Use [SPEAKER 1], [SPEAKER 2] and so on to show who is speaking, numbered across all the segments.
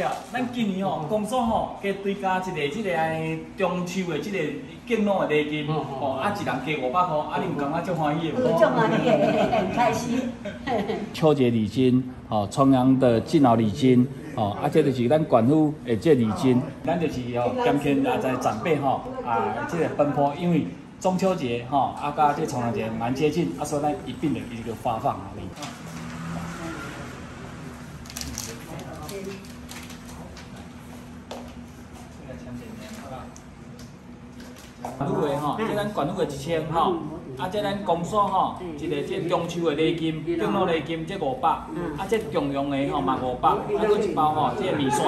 [SPEAKER 1] 谢。咱今年吼，公所吼加追加一个即个中秋的即个敬老的礼金，吼，啊一人加五百块，啊你有感觉足欢喜的？
[SPEAKER 2] 足欢喜的，很开心。
[SPEAKER 1] 秋节礼金，吼，重阳的敬老礼金，吼，啊这就是咱管府的这礼金，咱就是哦，今天啊在长辈吼啊这个奔波，因为中秋节吼啊加这重阳节蛮接近，啊所以咱一并的一个发放啊。管路的吼，即咱管路的一千吼，啊，即咱公所吼，一个即中秋的礼金，敬老礼金即五百，啊，即重阳的吼嘛五百，啊，搁一包吼，即米线，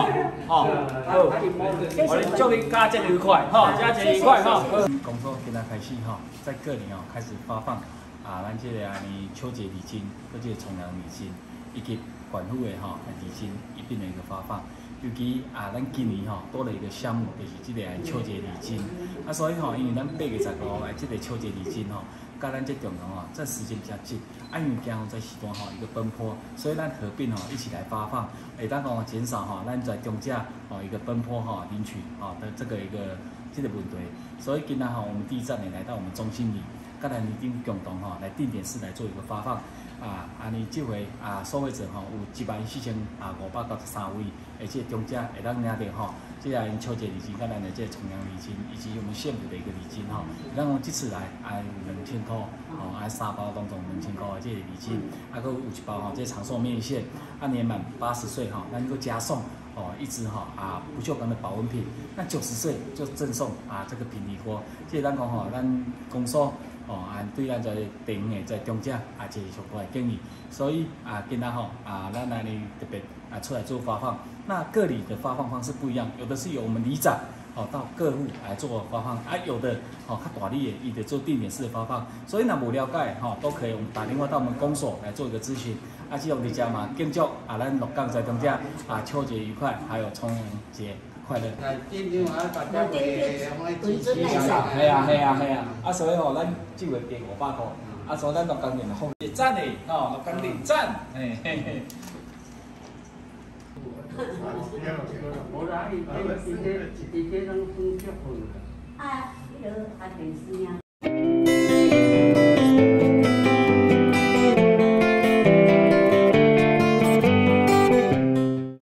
[SPEAKER 1] 吼，好，我哋祝你佳节愉快，吼，佳节愉快，吼。公所今仔开始吼，在各里吼开始发放啊，咱即个安尼秋节礼金，搁即个重阳礼金，以及管路的吼礼金一并的一个发放。尤其啊，咱今年吼多了一个项目，就是即个秋节礼金。啊，所以吼，因为咱八月十五来即个秋节礼金吼，甲咱这中央吼，这时间比较近，啊，因为惊在时段吼一个奔波，所以咱合并吼一起来发放，会当讲减少吼咱在中价吼一个奔波吼领取吼的这个一个这个问题。所以今仔吼，我们第一站呢来到我们中心里，甲咱一定共同吼来定点式来做一个发放。啊，安尼即回啊，受惠者吼有一万四千啊五百九十三位，而且中间会当领到吼，即个因秋节礼金，甲咱的即个重阳礼金，以及我们县府的一个礼金吼，咱讲即次来啊两千块，吼啊三包当中两千块的即个礼金，啊佫有一包吼，即长寿面线，啊年满八十岁吼，咱佫加送哦一支吼啊不锈钢的保温瓶，那九十岁就赠送啊这个平底锅，即咱讲吼，咱公所。哦，啊，对咱在顶诶，在中者啊，是上高诶建议，所以啊，今仔吼啊，咱来哩特别啊出来做发放。那各里的发放方式不一样，有的是由我们里长哦到各户来做发放，啊，有的哦他大力诶，伊得做定点式的发放。所以呢无了解吼，都可以打电话到我们公所来做一个咨询。啊，希望大家嘛，更祝啊，咱鹿港在中者啊，秋节愉快，还有重阳节。快乐。来，点点啊，大家会会支持一下。系啊系啊系啊，啊所以吼，咱只会给五百块，啊所以咱六工人好赞嘞，哦，六工人赞，嘿嘿嘿。啊，伊个发电视啊。